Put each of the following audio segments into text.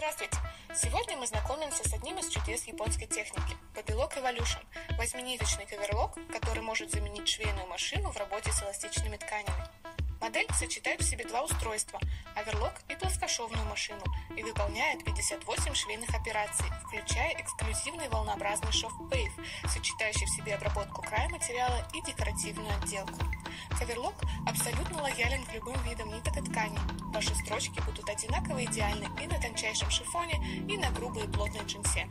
Здравствуйте! Сегодня мы знакомимся с одним из чудес японской техники – Babylog Evolution – восьминиточный каверлок, который может заменить швейную машину в работе с эластичными тканями. Модель сочетает в себе два устройства – оверлок и плоскошовную машину и выполняет 58 швейных операций, включая эксклюзивный волнообразный шов Wave, сочетающий в себе обработку края материала и декоративную отделку. Каверлок абсолютно лоялен к любым видам ниток и тканей. Ваши строчки будут одинаково идеальны и на тончайшем шифоне, и на грубой и плотной джинсе.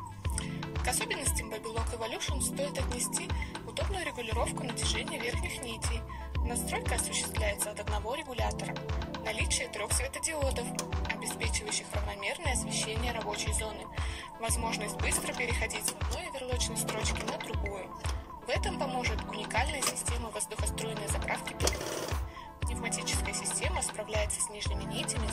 К особенностям Babylog Evolution стоит отнести удобную регулировку натяжения верхних нитей. Настройка осуществляется от одного регулятора. Наличие трех светодиодов, обеспечивающих равномерное освещение рабочей зоны. Возможность быстро переходить с одной оверлочной строчки на другую. В этом поможет уникальная система воздухоструйной справляется с нижними нитями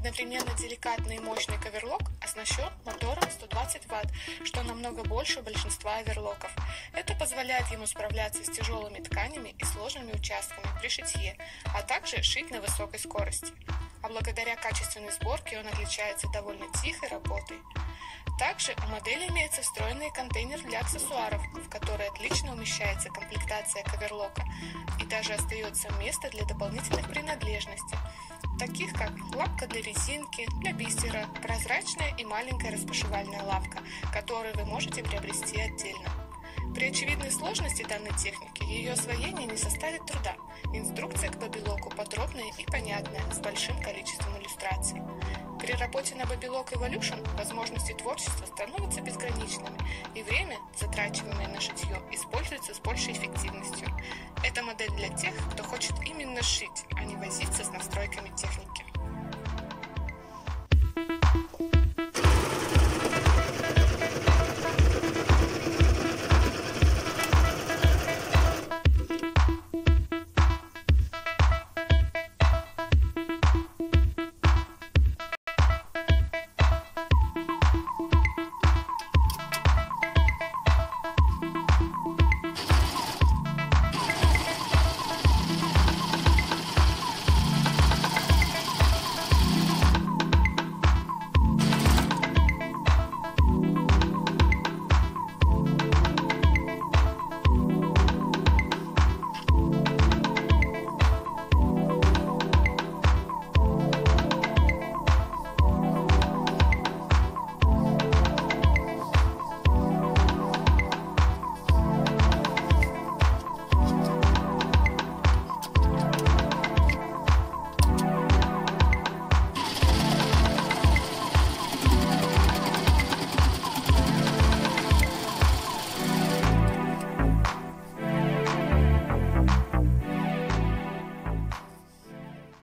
Одновременно деликатный и мощный каверлок оснащен мотором 120 Вт, что намного больше большинства оверлоков. Это позволяет ему справляться с тяжелыми тканями и сложными участками при шитье, а также шить на высокой скорости. А благодаря качественной сборке он отличается довольно тихой работой. Также у модели имеется встроенный контейнер для аксессуаров, в который отлично умещается комплектация каверлока и даже остается место для дополнительных принадлежностей, таких как лапка для резинки, для бисера, прозрачная и маленькая распашивальная лавка, которую вы можете приобрести отдельно. При очевидной сложности данной техники ее освоение не составит труда. Инструкция к бабилоку подробная и понятная, с большим количеством иллюстраций. При работе на Babylog Evolution возможности творчества становятся безграничными, и время, затрачиваемое на шитье, используется с большей эффективностью. Для тех, кто хочет именно шить, а не возиться с настройками техники.